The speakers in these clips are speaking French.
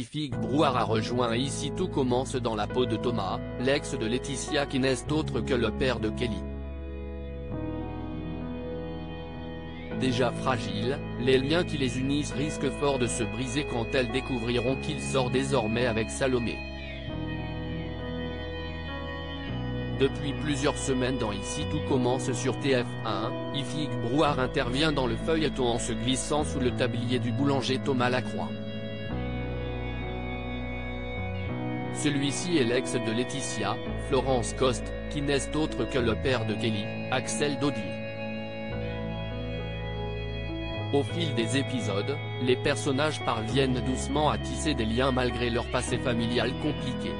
Ifig Brouard a rejoint Ici tout commence dans la peau de Thomas, l'ex de Laetitia qui n'est autre que le père de Kelly. Déjà fragiles, les liens qui les unissent risquent fort de se briser quand elles découvriront qu'il sort désormais avec Salomé. Depuis plusieurs semaines dans Ici tout commence sur TF1, Ifig Brouard intervient dans le feuilleton en se glissant sous le tablier du boulanger Thomas Lacroix. Celui-ci est l'ex de Laetitia, Florence Coste, qui n'est autre que le père de Kelly, Axel Dodi. Au fil des épisodes, les personnages parviennent doucement à tisser des liens malgré leur passé familial compliqué.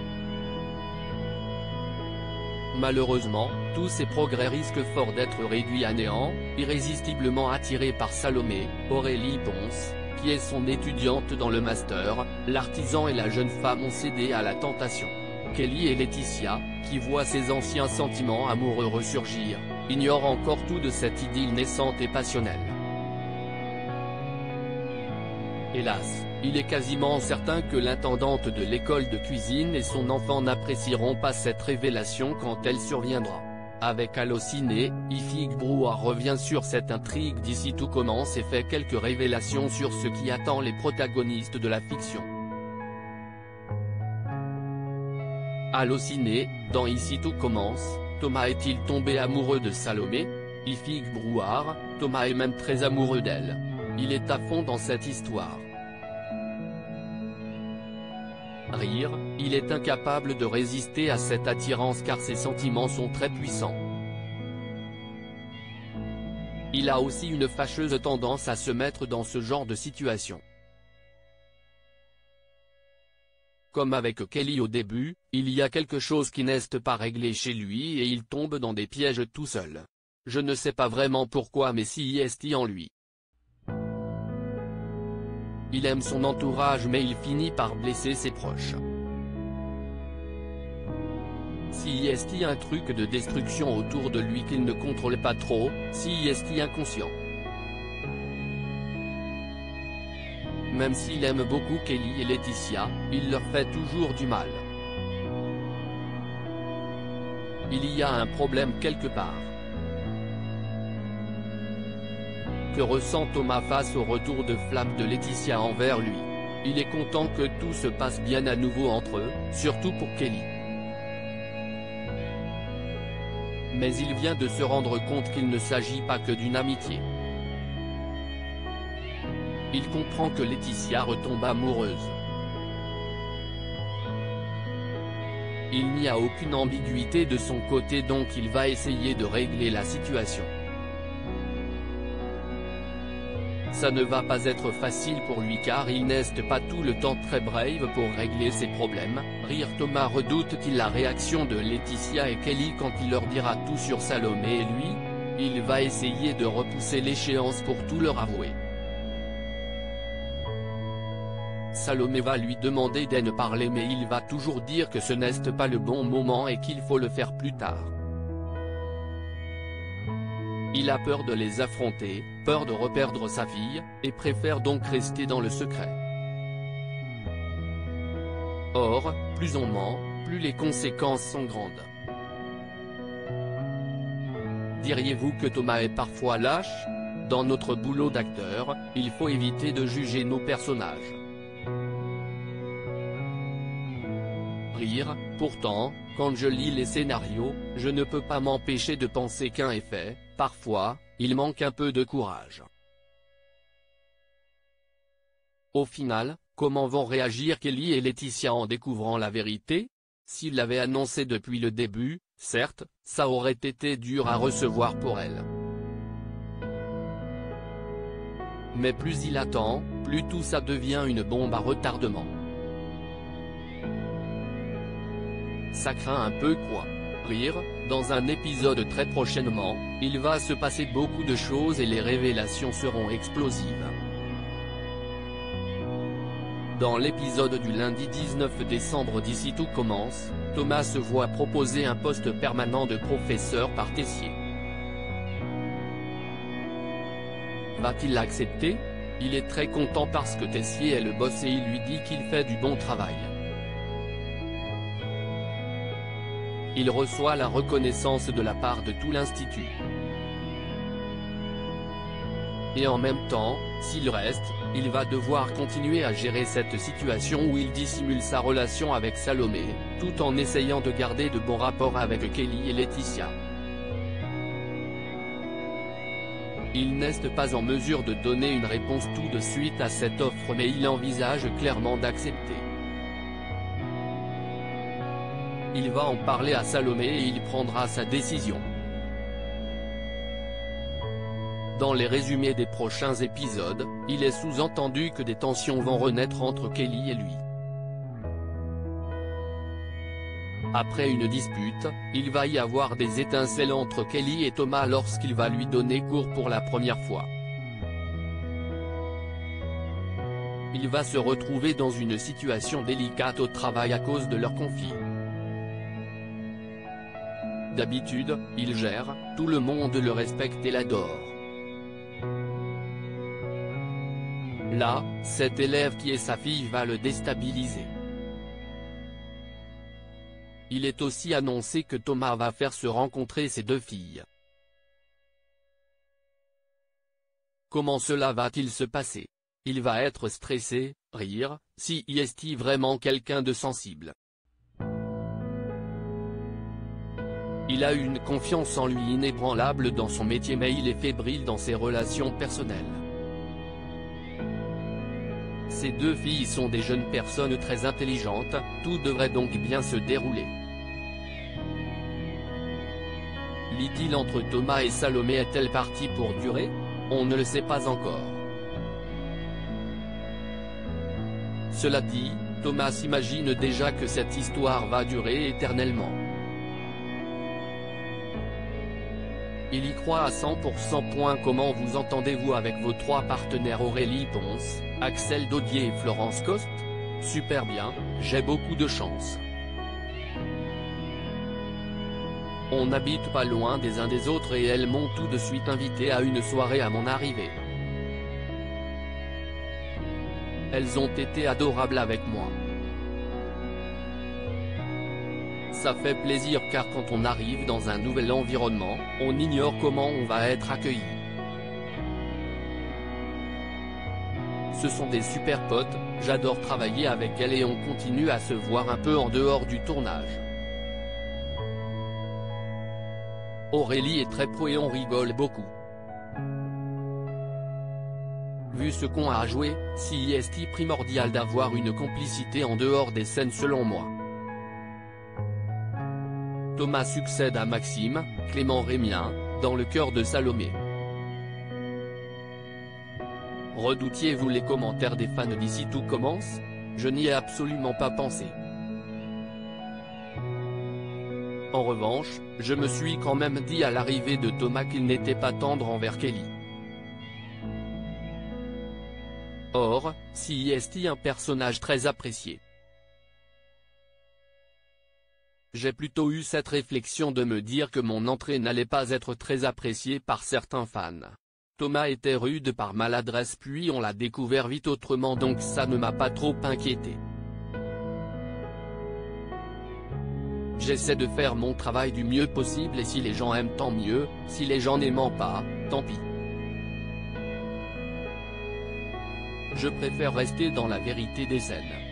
Malheureusement, tous ces progrès risquent fort d'être réduits à néant, irrésistiblement attirés par Salomé, Aurélie Ponce, qui est son étudiante dans le master, l'artisan et la jeune femme ont cédé à la tentation. Kelly et Laetitia, qui voient ses anciens sentiments amoureux ressurgir, ignorent encore tout de cette idylle naissante et passionnelle. Hélas, il est quasiment certain que l'intendante de l'école de cuisine et son enfant n'apprécieront pas cette révélation quand elle surviendra. Avec Allociné, Ifig Brouard revient sur cette intrigue d'ici tout commence et fait quelques révélations sur ce qui attend les protagonistes de la fiction. Allociné, dans Ici tout commence, Thomas est-il tombé amoureux de Salomé? Ifig Brouard, Thomas est même très amoureux d'elle. Il est à fond dans cette histoire. Rire, il est incapable de résister à cette attirance car ses sentiments sont très puissants. Il a aussi une fâcheuse tendance à se mettre dans ce genre de situation. Comme avec Kelly au début, il y a quelque chose qui n'est pas réglé chez lui et il tombe dans des pièges tout seul. Je ne sais pas vraiment pourquoi mais si est en lui. Il aime son entourage mais il finit par blesser ses proches. Si est un truc de destruction autour de lui qu'il ne contrôle pas trop, si est inconscient? Même s'il aime beaucoup Kelly et Laetitia, il leur fait toujours du mal. Il y a un problème quelque part. Ressent Thomas face au retour de flamme de Laetitia envers lui Il est content que tout se passe bien à nouveau entre eux, surtout pour Kelly. Mais il vient de se rendre compte qu'il ne s'agit pas que d'une amitié. Il comprend que Laetitia retombe amoureuse. Il n'y a aucune ambiguïté de son côté donc il va essayer de régler la situation. Ça ne va pas être facile pour lui car il n'est pas tout le temps très brave pour régler ses problèmes, rire Thomas redoute-t-il la réaction de Laetitia et Kelly quand il leur dira tout sur Salomé et lui Il va essayer de repousser l'échéance pour tout leur avouer. Salomé va lui demander d'en parler mais il va toujours dire que ce n'est pas le bon moment et qu'il faut le faire plus tard. Il a peur de les affronter, peur de reperdre sa fille, et préfère donc rester dans le secret. Or, plus on ment, plus les conséquences sont grandes. Diriez-vous que Thomas est parfois lâche? Dans notre boulot d'acteur, il faut éviter de juger nos personnages. Pourtant, quand je lis les scénarios, je ne peux pas m'empêcher de penser qu'un fait, Parfois, il manque un peu de courage. Au final, comment vont réagir Kelly et Laetitia en découvrant la vérité? S'ils l'avaient annoncé depuis le début, certes, ça aurait été dur à recevoir pour elle. Mais plus il attend, plus tout ça devient une bombe à retardement. Ça craint un peu quoi dans un épisode très prochainement, il va se passer beaucoup de choses et les révélations seront explosives. Dans l'épisode du lundi 19 décembre d'ici tout commence, Thomas se voit proposer un poste permanent de professeur par Tessier. Va-t-il l'accepter? Il est très content parce que Tessier est le boss et il lui dit qu'il fait du bon travail. Il reçoit la reconnaissance de la part de tout l'institut. Et en même temps, s'il reste, il va devoir continuer à gérer cette situation où il dissimule sa relation avec Salomé, tout en essayant de garder de bons rapports avec Kelly et Laetitia. Il n'est pas en mesure de donner une réponse tout de suite à cette offre mais il envisage clairement d'accepter. Il va en parler à Salomé et il prendra sa décision. Dans les résumés des prochains épisodes, il est sous-entendu que des tensions vont renaître entre Kelly et lui. Après une dispute, il va y avoir des étincelles entre Kelly et Thomas lorsqu'il va lui donner cours pour la première fois. Il va se retrouver dans une situation délicate au travail à cause de leur conflit. D'habitude, il gère, tout le monde le respecte et l'adore. Là, cet élève qui est sa fille va le déstabiliser. Il est aussi annoncé que Thomas va faire se rencontrer ses deux filles. Comment cela va-t-il se passer? Il va être stressé, rire, si est vraiment quelqu'un de sensible. Il a une confiance en lui inébranlable dans son métier mais il est fébrile dans ses relations personnelles. Ces deux filles sont des jeunes personnes très intelligentes, tout devrait donc bien se dérouler. L'idylle entre Thomas et Salomé est-elle partie pour durer? On ne le sait pas encore. Cela dit, Thomas s'imagine déjà que cette histoire va durer éternellement. Il y croit à 100% point comment vous entendez-vous avec vos trois partenaires Aurélie Ponce, Axel Daudier et Florence Coste? Super bien, j'ai beaucoup de chance. On n'habite pas loin des uns des autres et elles m'ont tout de suite invité à une soirée à mon arrivée. Elles ont été adorables avec moi. Ça fait plaisir car quand on arrive dans un nouvel environnement, on ignore comment on va être accueilli. Ce sont des super potes, j'adore travailler avec elles et on continue à se voir un peu en dehors du tournage. Aurélie est très pro et on rigole beaucoup. Vu ce qu'on a à jouer, si est primordial d'avoir une complicité en dehors des scènes selon moi. Thomas succède à Maxime, Clément Rémien, dans le cœur de Salomé. Redoutiez-vous les commentaires des fans d'ici tout commence? Je n'y ai absolument pas pensé. En revanche, je me suis quand même dit à l'arrivée de Thomas qu'il n'était pas tendre envers Kelly. Or, si est un personnage très apprécié? J'ai plutôt eu cette réflexion de me dire que mon entrée n'allait pas être très appréciée par certains fans. Thomas était rude par maladresse puis on l'a découvert vite autrement donc ça ne m'a pas trop inquiété. J'essaie de faire mon travail du mieux possible et si les gens aiment tant mieux, si les gens n'aiment pas, tant pis. Je préfère rester dans la vérité des scènes.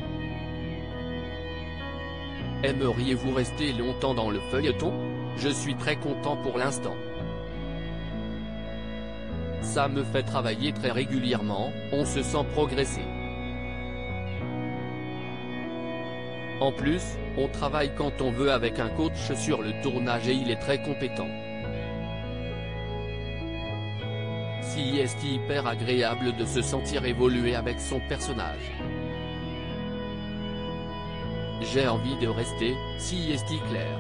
Aimeriez-vous rester longtemps dans le feuilleton? Je suis très content pour l'instant. Ça me fait travailler très régulièrement, on se sent progresser. En plus, on travaille quand on veut avec un coach sur le tournage et il est très compétent. Si est hyper agréable de se sentir évoluer avec son personnage. J'ai envie de rester, si est clair.